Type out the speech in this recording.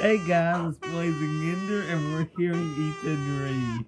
Hey guys, it's Blazing Ender, and we're hearing Ethan Reed.